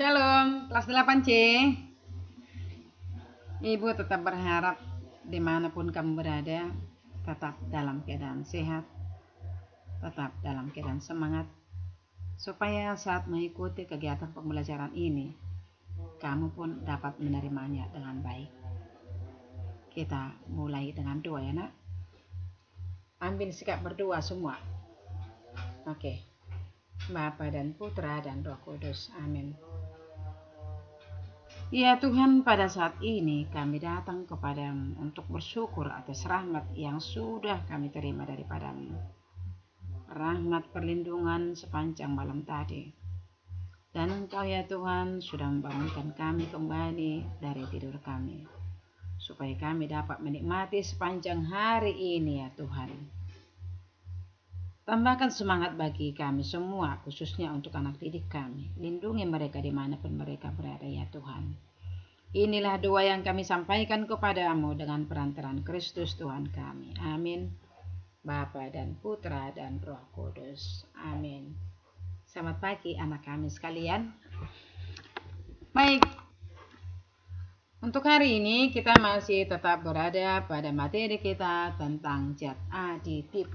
Shalom, kelas 8C. Ibu tetap berharap di mana pun kamu berada, tetap dalam keadaan sehat, tetap dalam keadaan semangat, supaya saat mengikuti kegiatan pembelajaran ini, kamu pun dapat menerimanya dengan baik. Kita mulai dengan doa ya nak. Ambil sikap berdoa semua. Oke. Bapa dan Putra dan Roh Kudus. Amin. Ya Tuhan, pada saat ini kami datang kepadamu untuk bersyukur atas rahmat yang sudah kami terima daripadamu. Rahmat perlindungan sepanjang malam tadi. Dan Engkau ya Tuhan sudah membangunkan kami kembali dari tidur kami. Supaya kami dapat menikmati sepanjang hari ini ya Tuhan. Tambahkan semangat bagi kami semua, khususnya untuk anak didik kami. Lindungi mereka di mana pun mereka berada ya Tuhan. Inilah doa yang kami sampaikan kepadamu dengan perantaran Kristus Tuhan kami. Amin. Bapa dan Putra dan Roh Kudus. Amin. Selamat pagi anak kami sekalian. Baik. Untuk hari ini kita masih tetap berada pada materi kita tentang zat aditif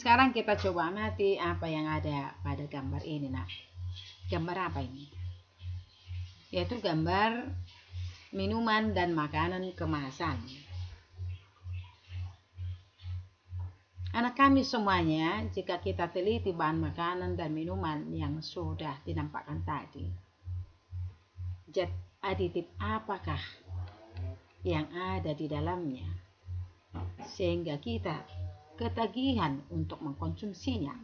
sekarang kita coba amati apa yang ada pada gambar ini. Nah, gambar apa ini? Yaitu gambar minuman dan makanan kemasan. Anak kami semuanya, jika kita teliti bahan makanan dan minuman yang sudah dinampakkan tadi, zat aditif apakah yang ada di dalamnya, sehingga kita ketagihan untuk mengkonsumsinya.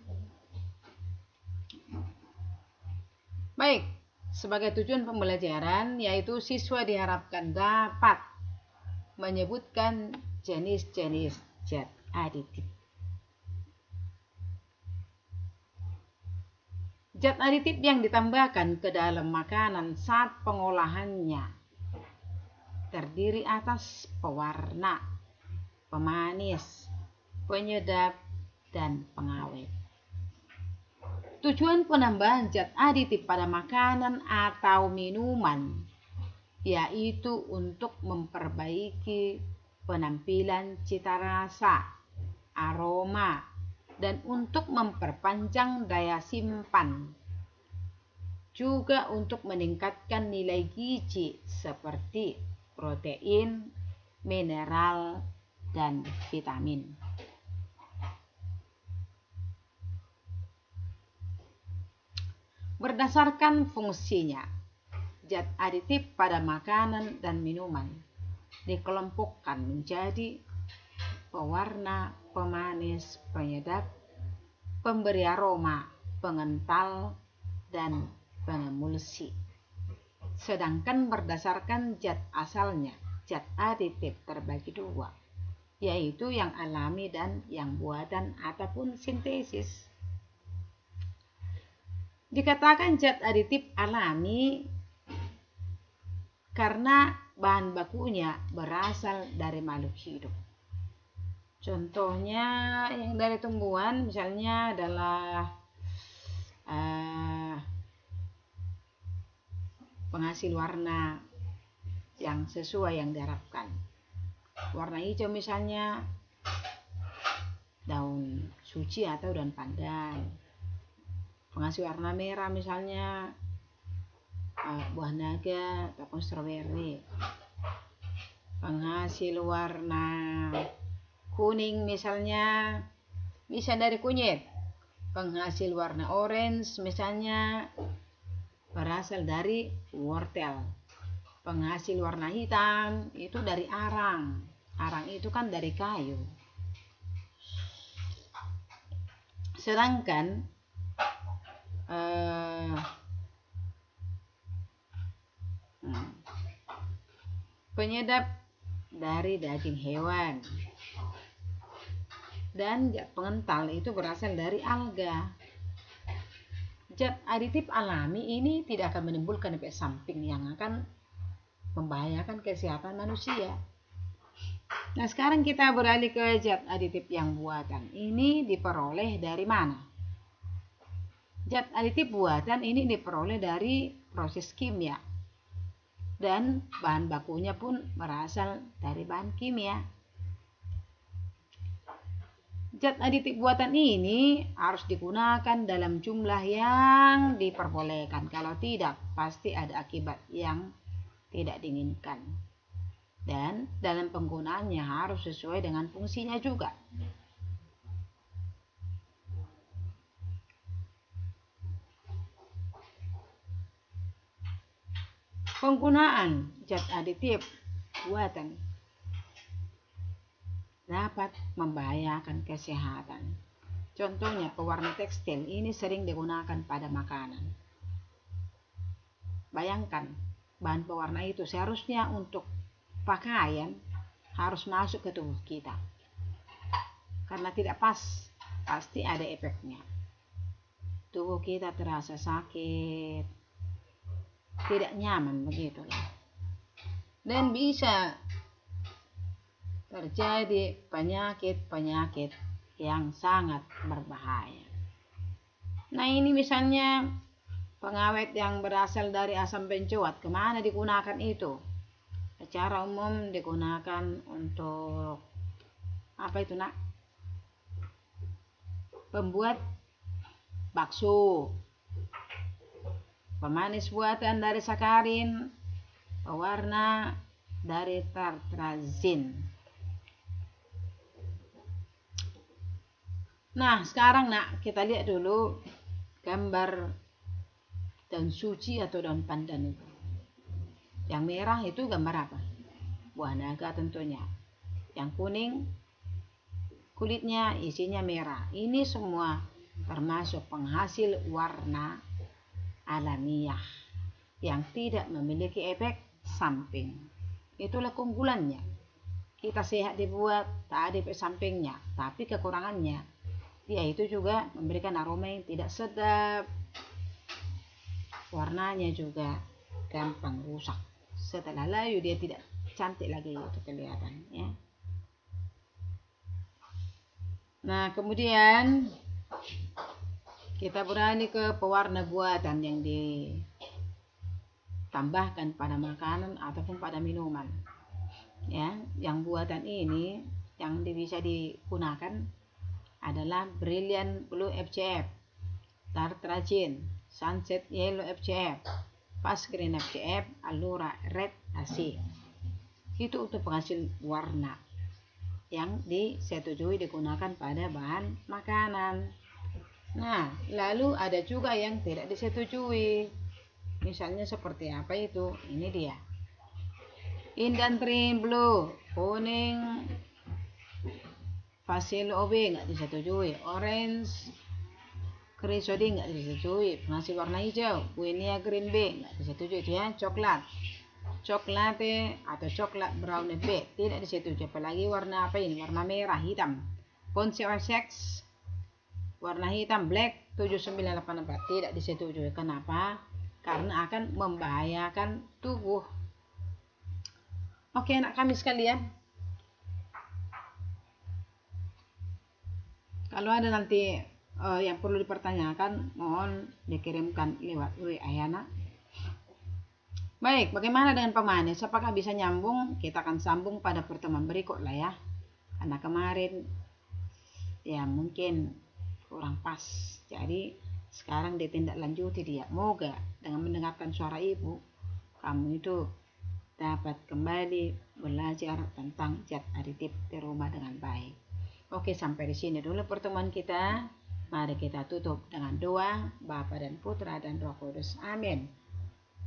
Baik, sebagai tujuan pembelajaran yaitu siswa diharapkan dapat menyebutkan jenis-jenis zat aditif. Zat aditif yang ditambahkan ke dalam makanan saat pengolahannya terdiri atas pewarna, pemanis, penyedap, dan pengawet. Tujuan penambahan zat aditif pada makanan atau minuman yaitu untuk memperbaiki penampilan cita rasa, aroma, dan untuk memperpanjang daya simpan. Juga untuk meningkatkan nilai gizi seperti protein, mineral, dan vitamin. Berdasarkan fungsinya. Zat aditif pada makanan dan minuman dikelompokkan menjadi pewarna, pemanis, penyedap, pemberi aroma, pengental, dan pengemulsi. Sedangkan berdasarkan zat asalnya, zat aditif terbagi dua, yaitu yang alami dan yang buatan ataupun sintesis. Dikatakan zat aditif alami karena bahan bakunya berasal dari makhluk hidup. Contohnya yang dari tumbuhan misalnya adalah uh, penghasil warna yang sesuai yang diharapkan. Warna hijau misalnya daun suci atau daun pandan penghasil warna merah misalnya uh, buah naga ataupun stroberi. Penghasil warna kuning misalnya bisa dari kunyit. Penghasil warna orange misalnya berasal dari wortel. Penghasil warna hitam itu dari arang. Arang itu kan dari kayu. Sedangkan uh, penyedap dari daging hewan dan zat pengental itu berasal dari alga. Zat aditif alami ini tidak akan menimbulkan efek samping yang akan membahayakan kesehatan manusia. Nah, sekarang kita beralih ke zat aditif yang buatan. Ini diperoleh dari mana? Zat aditif buatan ini diperoleh dari proses kimia. Dan bahan bakunya pun berasal dari bahan kimia. Zat aditif buatan ini harus digunakan dalam jumlah yang diperbolehkan. Kalau tidak, pasti ada akibat yang tidak diinginkan. Dan dalam penggunaannya harus sesuai dengan fungsinya juga. Penggunaan zat aditif buatan dapat membahayakan kesehatan. Contohnya pewarna tekstil ini sering digunakan pada makanan. Bayangkan, bahan pewarna itu seharusnya untuk pakaian harus masuk ke tubuh kita. Karena tidak pas, pasti ada efeknya. Tubuh kita terasa sakit, tidak nyaman begitu dan bisa terjadi penyakit-penyakit yang sangat berbahaya. Nah ini misalnya pengawet yang berasal dari asam bencoat, ke mana digunakan itu? Secara umum digunakan untuk apa itu nak? Pembuat bakso, pemanis buatan dari sakarin, pewarna dari tartrazin. Nah, sekarang nak kita lihat dulu gambar daun suci atau daun pandan itu. Yang merah itu gambar apa? Buah naga tentunya. Yang kuning kulitnya isinya merah. Ini semua termasuk penghasil warna alamiah yang tidak memiliki efek samping. Itulah keunggulannya. Kita sehat dibuat, tak ada efek sampingnya, tapi kekurangannya yaitu juga memberikan aroma yang tidak sedap. Warnanya juga gampang rusak. Setelah layu dia tidak cantik lagi itu kelihatan ya. Nah, kemudian kita berani ke pewarna buatan yang ditambahkan pada makanan ataupun pada minuman. Ya yang buatan ini yang bisa digunakan adalah Brilliant Blue FCF Tartragin Sunset Yellow FCF Fast Green FCF Allura Red AC itu untuk penghasil warna yang disetujui digunakan pada bahan makanan Nah, lalu ada juga yang tidak disetujui. Misalnya seperti apa itu? Ini dia. Indantrin blue, kuning, fasil OB nggak disetujui, orange, crisodi nggak disetujui, penghasil warna hijau, winia green B nggak disetujui, dia coklat, coklat atau coklat brown B. Tidak disetujui, apalagi warna apa ini, warna merah hitam, ponsel sex warna hitam black 7984 tidak disetujui. Kenapa? Karena akan membahayakan tubuh. Oke, anak kami sekalian. Kalau ada nanti uh, yang perlu dipertanyakan, mohon dikirimkan lewat WA ya, nak. Baik, bagaimana dengan pemanis? Apakah bisa nyambung? Kita akan sambung pada pertemuan berikut lah ya. Karena kemarin ya mungkin kurang pas. Jadi sekarang ditindaklanjuti dia. Moga dengan mendengarkan suara ibu kamu itu dapat kembali belajar tentang zat aditif di rumah dengan baik. Oke sampai di sini dulu pertemuan kita. Mari kita tutup dengan doa Bapa dan Putra dan Roh Kudus. Amin.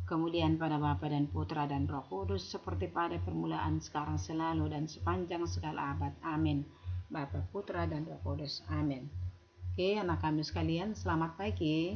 Kemudian pada Bapa dan Putra dan Roh Kudus seperti pada permulaan sekarang selalu dan sepanjang segala abad. Amin. Bapa Putra dan Roh Kudus. Amin Oke, anak kami sekalian, selamat pagi.